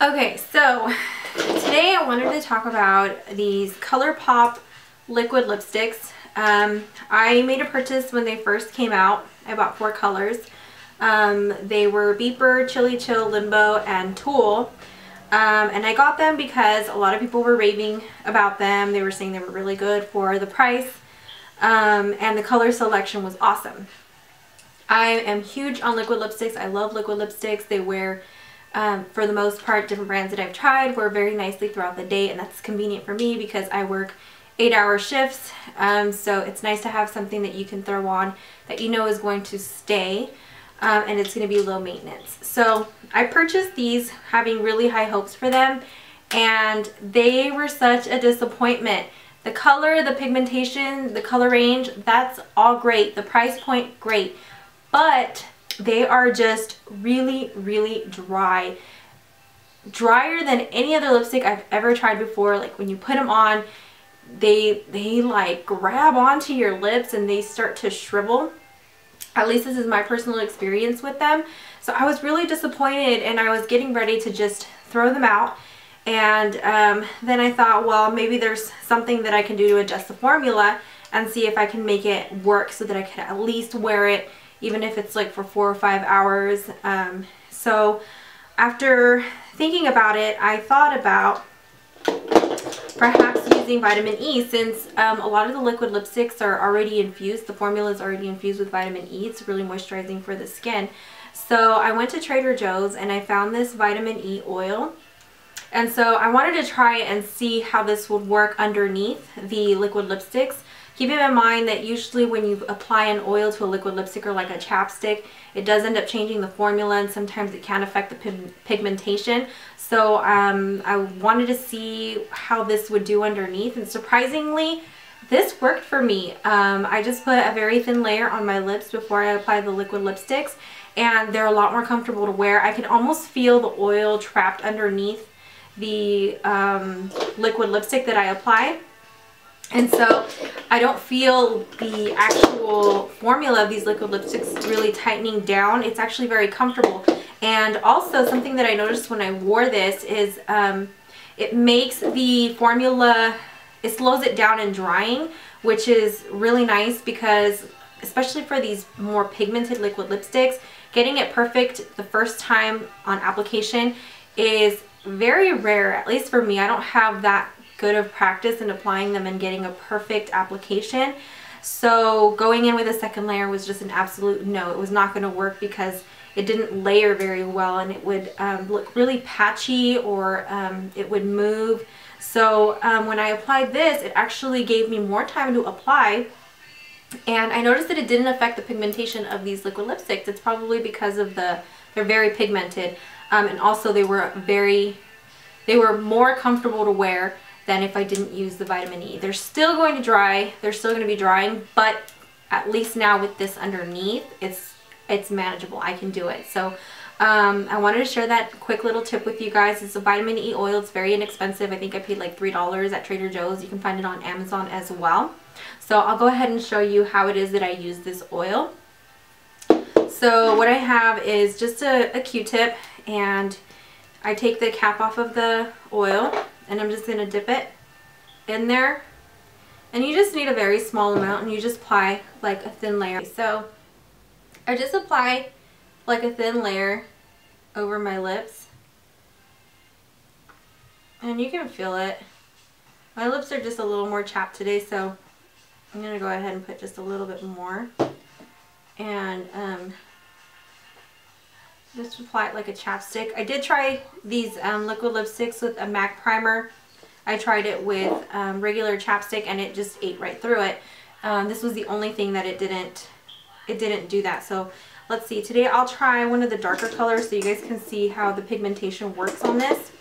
Okay, so today I wanted to talk about these ColourPop liquid lipsticks. Um, I made a purchase when they first came out. I bought four colors. Um, they were Beeper, Chilly Chill, Limbo, and Tulle. Um, and I got them because a lot of people were raving about them. They were saying they were really good for the price. Um, and the color selection was awesome. I am huge on liquid lipsticks. I love liquid lipsticks. They wear um, for the most part, different brands that I've tried wear very nicely throughout the day and that's convenient for me because I work eight hour shifts. Um, so it's nice to have something that you can throw on that you know is going to stay um, and it's going to be low maintenance. So I purchased these having really high hopes for them and they were such a disappointment. The color, the pigmentation, the color range, that's all great. The price point, great. But they are just really, really dry. Drier than any other lipstick I've ever tried before. Like when you put them on, they, they like grab onto your lips and they start to shrivel. At least this is my personal experience with them. So I was really disappointed and I was getting ready to just throw them out. And um, then I thought, well, maybe there's something that I can do to adjust the formula and see if I can make it work so that I can at least wear it even if it's like for four or five hours. Um, so after thinking about it, I thought about perhaps using vitamin E since um, a lot of the liquid lipsticks are already infused. The formula is already infused with vitamin E. It's really moisturizing for the skin. So I went to Trader Joe's and I found this vitamin E oil. And so I wanted to try and see how this would work underneath the liquid lipsticks. Keeping in mind that usually when you apply an oil to a liquid lipstick or like a chapstick, it does end up changing the formula and sometimes it can affect the pigmentation. So um, I wanted to see how this would do underneath and surprisingly, this worked for me. Um, I just put a very thin layer on my lips before I apply the liquid lipsticks and they're a lot more comfortable to wear. I can almost feel the oil trapped underneath the um, liquid lipstick that I apply. And so I don't feel the actual formula of these liquid lipsticks really tightening down. It's actually very comfortable. And also something that I noticed when I wore this is um, it makes the formula, it slows it down in drying, which is really nice because especially for these more pigmented liquid lipsticks, getting it perfect the first time on application is very rare, at least for me. I don't have that good of practice in applying them and getting a perfect application. So going in with a second layer was just an absolute no. It was not going to work because it didn't layer very well and it would um, look really patchy or um, it would move. So um, when I applied this, it actually gave me more time to apply and I noticed that it didn't affect the pigmentation of these liquid lipsticks. It's probably because of the, they're very pigmented um, and also they were very, they were more comfortable to wear than if I didn't use the vitamin E. They're still going to dry, they're still going to be drying, but at least now with this underneath, it's it's manageable. I can do it. So um, I wanted to share that quick little tip with you guys. It's a vitamin E oil. It's very inexpensive. I think I paid like $3 at Trader Joe's. You can find it on Amazon as well. So I'll go ahead and show you how it is that I use this oil. So what I have is just a a Q-tip and I take the cap off of the oil and I'm just going to dip it in there and you just need a very small amount and you just apply like a thin layer. So I just apply like a thin layer over my lips and you can feel it. My lips are just a little more chapped today so I'm going to go ahead and put just a little bit more and um, just apply it like a chapstick. I did try these um, liquid lipsticks with a MAC primer. I tried it with um, regular chapstick and it just ate right through it. Um, this was the only thing that it didn't, it didn't do that. So let's see, today I'll try one of the darker colors so you guys can see how the pigmentation works on this.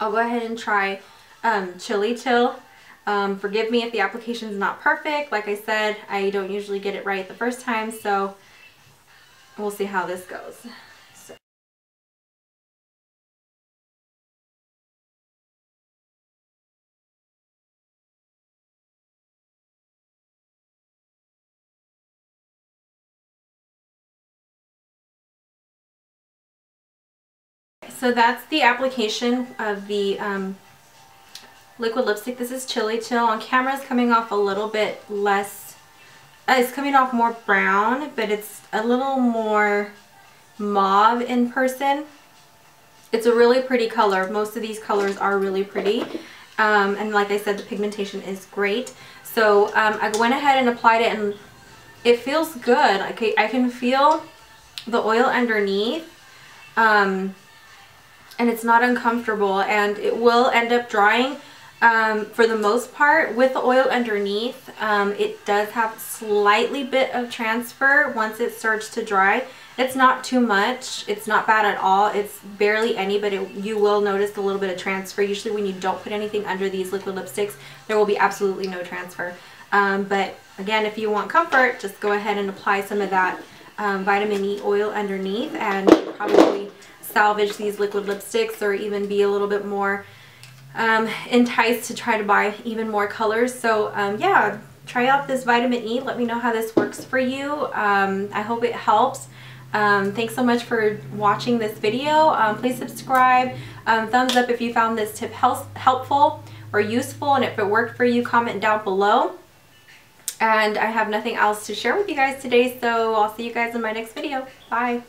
I'll go ahead and try um, Chilly Chill. Um, forgive me if the application is not perfect. Like I said, I don't usually get it right the first time, so we'll see how this goes. so that's the application of the um, liquid lipstick. This is Chilly Chill. On camera it's coming off a little bit less, uh, it's coming off more brown, but it's a little more mauve in person. It's a really pretty color. Most of these colors are really pretty. Um, and like I said, the pigmentation is great. So um, I went ahead and applied it and it feels good. Okay, I can feel the oil underneath. Um, and it's not uncomfortable and it will end up drying um, for the most part with the oil underneath um, it does have slightly bit of transfer once it starts to dry. It's not too much. It's not bad at all. It's barely any but it, you will notice a little bit of transfer. Usually when you don't put anything under these liquid lipsticks there will be absolutely no transfer. Um, but again if you want comfort just go ahead and apply some of that um, vitamin E oil underneath and probably salvage these liquid lipsticks or even be a little bit more um, enticed to try to buy even more colors. So um, yeah, try out this vitamin E. Let me know how this works for you. Um, I hope it helps. Um, thanks so much for watching this video. Um, please subscribe. Um, thumbs up if you found this tip helpful or useful and if it worked for you, comment down below. And I have nothing else to share with you guys today, so I'll see you guys in my next video. Bye.